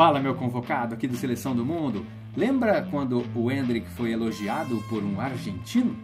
Fala, meu convocado aqui do Seleção do Mundo. Lembra quando o Hendrick foi elogiado por um argentino?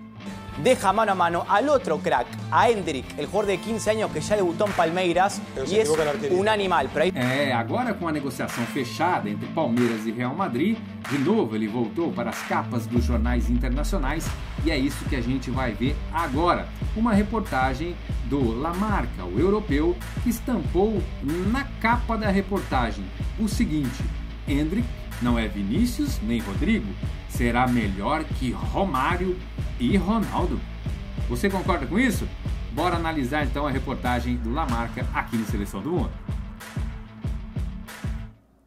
deja mano a mano al otro crack, a Hendrik, el jugador de 15 años que ya debutó en Palmeiras la arquería. un animal. Pero ahí É, agora com a negociação fechada entre Palmeiras e Real Madrid, de novo ele voltou para as capas dos jornais internacionais e é isso que a gente vai ver agora. Uma reportagem do La Marca, o europeu, que estampou na capa da reportagem o seguinte: Hendrick não é Vinícius nem Rodrigo, será melhor que Romário e Ronaldo. Você concorda com isso? Bora analisar então a reportagem do La Marca aqui no Seleção do Mundo.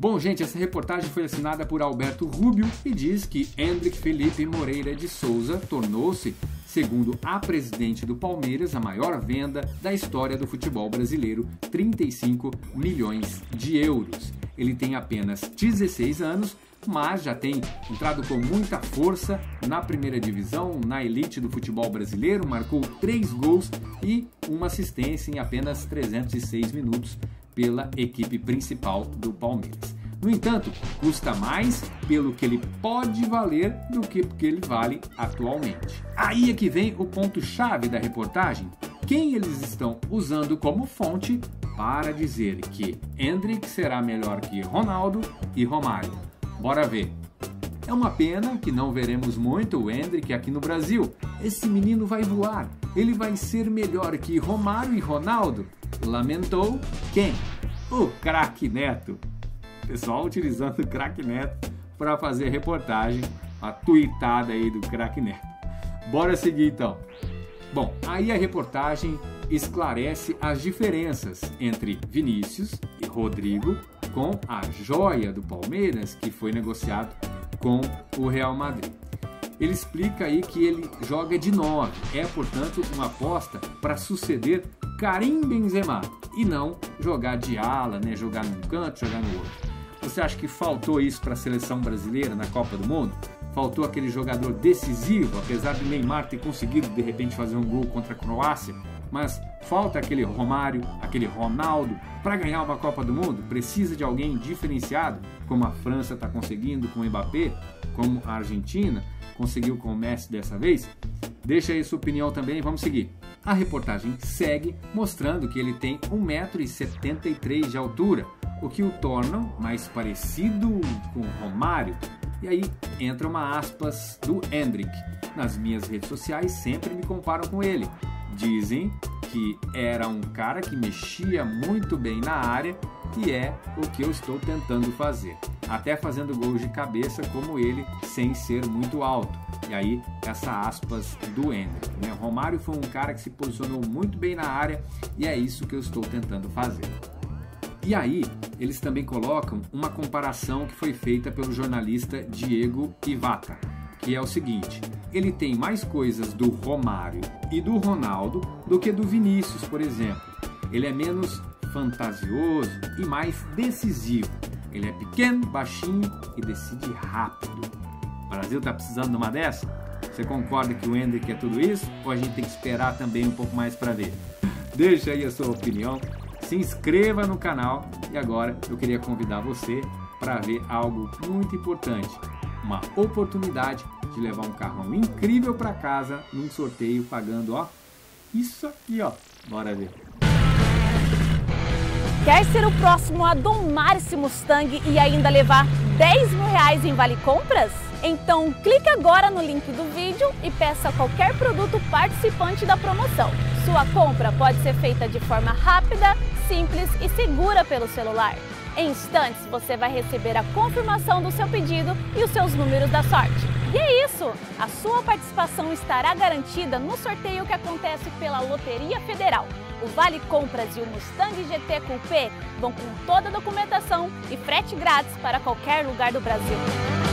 Bom, gente, essa reportagem foi assinada por Alberto Rubio e diz que Hendrick Felipe Moreira de Souza tornou-se, segundo a presidente do Palmeiras, a maior venda da história do futebol brasileiro, 35 milhões de euros. Ele tem apenas 16 anos, mas já tem entrado com muita força na primeira divisão, na elite do futebol brasileiro, marcou três gols e uma assistência em apenas 306 minutos pela equipe principal do Palmeiras. No entanto, custa mais pelo que ele pode valer do que porque ele vale atualmente. Aí é que vem o ponto-chave da reportagem. Quem eles estão usando como fonte para dizer que Hendrick será melhor que Ronaldo e Romário. Bora ver. É uma pena que não veremos muito o Hendrick aqui no Brasil. Esse menino vai voar. Ele vai ser melhor que Romário e Ronaldo. Lamentou quem? O craque Neto. Pessoal utilizando o craque Neto para fazer reportagem, a tuitada aí do craque Neto. Bora seguir então. Bom, aí a reportagem esclarece as diferenças entre Vinícius e Rodrigo com a joia do Palmeiras que foi negociado com o Real Madrid. Ele explica aí que ele joga de 9, é portanto uma aposta para suceder Karim Benzema e não jogar de ala, né, jogar num canto, jogar no outro. Você acha que faltou isso para a seleção brasileira na Copa do Mundo? Faltou aquele jogador decisivo, apesar de Neymar ter conseguido de repente fazer um gol contra a Croácia, mas falta aquele Romário, aquele Ronaldo para ganhar uma Copa do Mundo? Precisa de alguém diferenciado, como a França está conseguindo com o Mbappé, como a Argentina conseguiu com o Messi dessa vez? Deixa aí sua opinião também, vamos seguir. A reportagem segue mostrando que ele tem 1,73m de altura, o que o torna mais parecido com Romário. E aí entra uma aspas do Hendrick. Nas minhas redes sociais sempre me comparam com ele. Dizem que era um cara que mexia muito bem na área e é o que eu estou tentando fazer. Até fazendo gols de cabeça como ele, sem ser muito alto. E aí, essa aspas do Hendrick. Né? Romário foi um cara que se posicionou muito bem na área e é isso que eu estou tentando fazer. E aí, eles também colocam uma comparação que foi feita pelo jornalista Diego Ivata, que é o seguinte: ele tem mais coisas do Romário e do Ronaldo do que do Vinícius, por exemplo. Ele é menos fantasioso e mais decisivo. Ele é pequeno, baixinho e decide rápido. O Brasil tá precisando de uma dessa? Você concorda que o Hendrick é tudo isso? Ou a gente tem que esperar também um pouco mais para ver? Deixa aí a sua opinião, se inscreva no canal e agora eu queria convidar você para ver algo muito importante, uma oportunidade de levar um carrão incrível para casa num sorteio pagando, ó, isso aqui, ó. Bora ver. Quer ser o próximo a domar esse Mustang e ainda levar 10 mil reais em vale compras? Então clique agora no link do vídeo e peça qualquer produto participante da promoção. Sua compra pode ser feita de forma rápida, simples e segura pelo celular. Em instantes você vai receber a confirmação do seu pedido e os seus números da sorte. E é isso! A sua participação estará garantida no sorteio que acontece pela Loteria Federal. O Vale Compras e o Mustang GT Coupé vão com toda a documentação e frete grátis para qualquer lugar do Brasil.